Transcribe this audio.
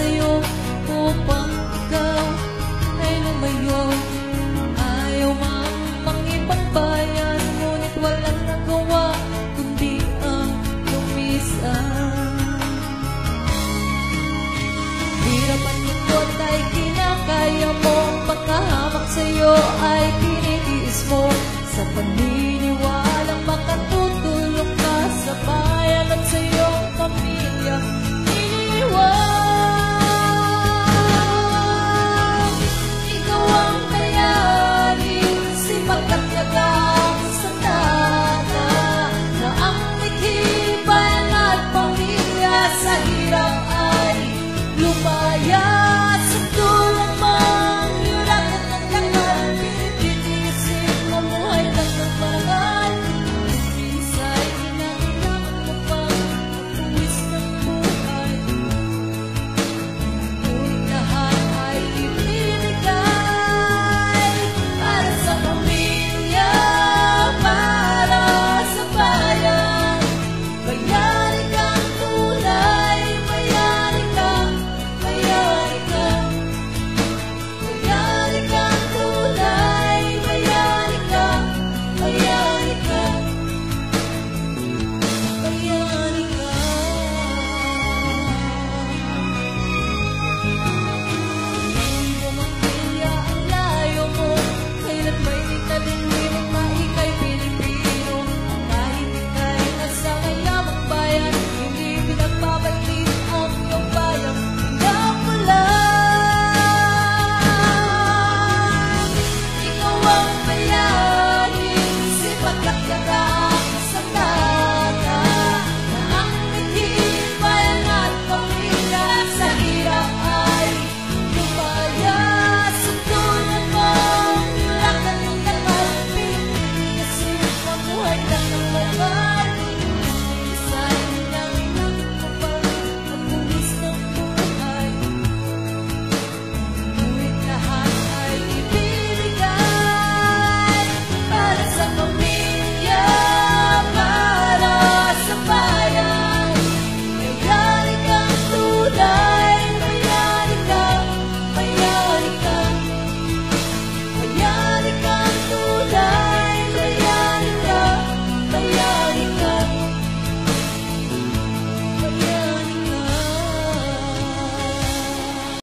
sa'yo upang ikaw ay lumayo. Ayaw mang mangibang bayan Ngunit walang nagawa kundi ang lumisa Hirap at lungkot ay kinakaya mo Pagkahamak sa'yo ay kinitiis mo. Sa paniniwala